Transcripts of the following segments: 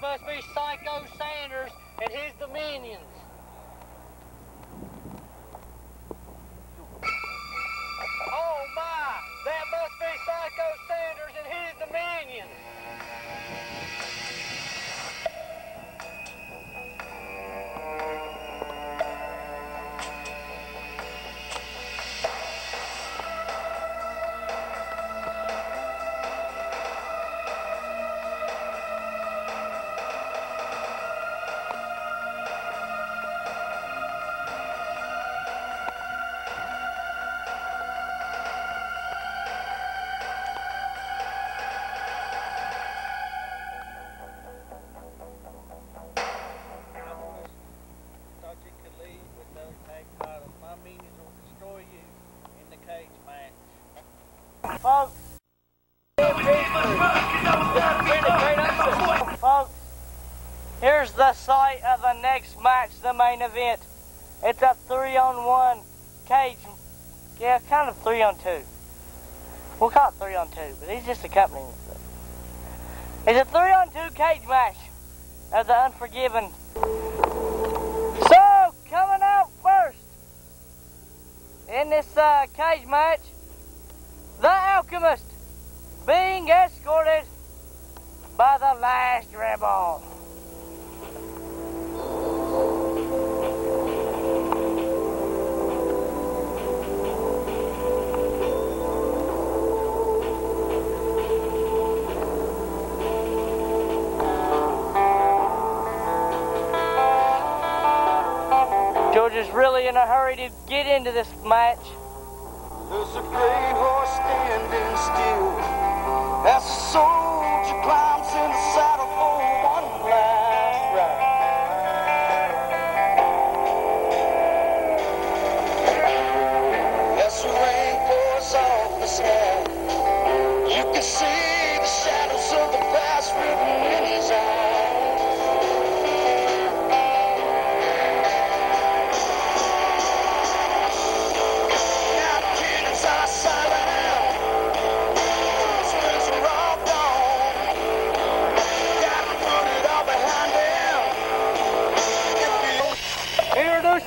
must be Psycho Sanders and his dominions. Oh my! That must be Psycho Sanders and his dominions. Event. It's a three on one cage. Yeah, kind of three on two. We'll call it three on two, but he's just accompanying us. It's a three on two cage match of the Unforgiven. So, coming out first in this uh, cage match, the Alchemist being escorted by the last rebel. George is really in a hurry to get into this match. There's a great horse standing still as the soldier climbs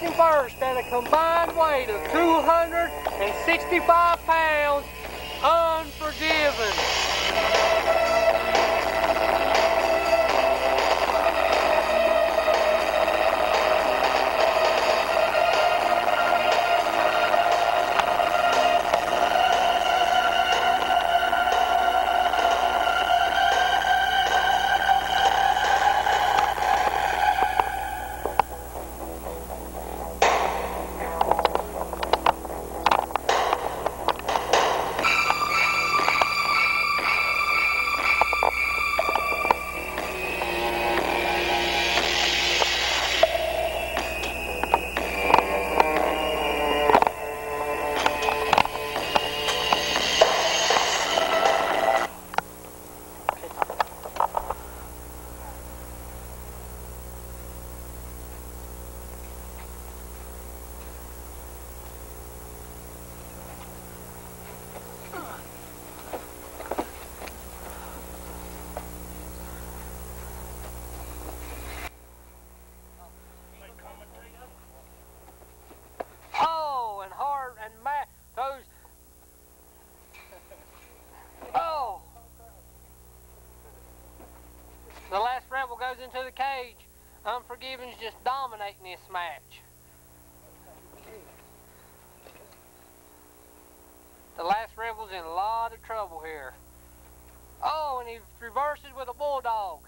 Introducing first at a combined weight of 265 pounds, Unforgiven. The last rebel goes into the cage. Unforgiven's just dominating this match. The last rebel's in a lot of trouble here. Oh, and he reverses with a bulldog.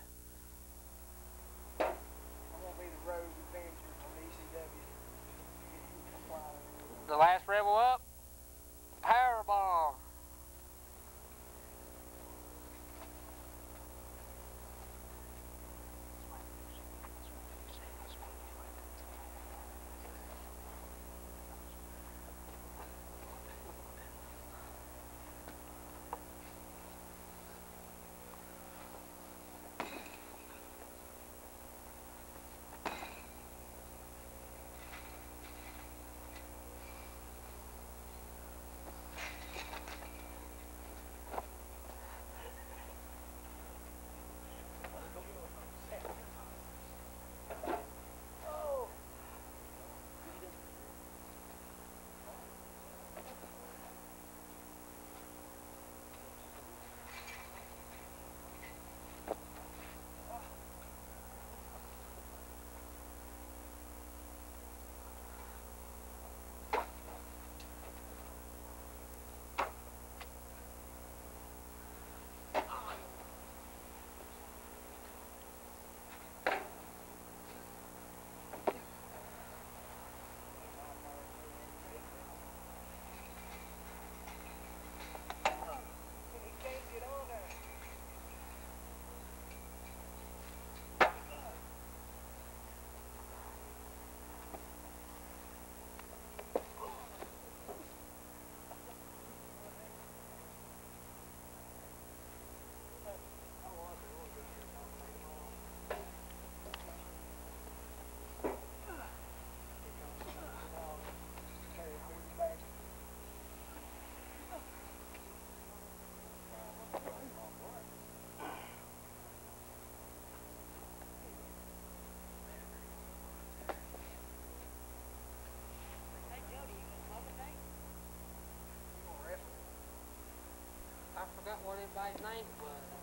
Forgot what everybody's name was.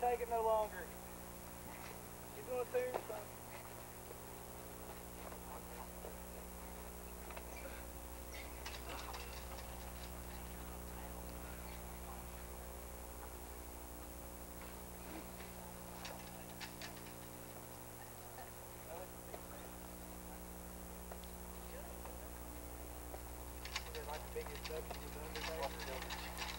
Take it no longer. You're doing through something. They're like the biggest duck in the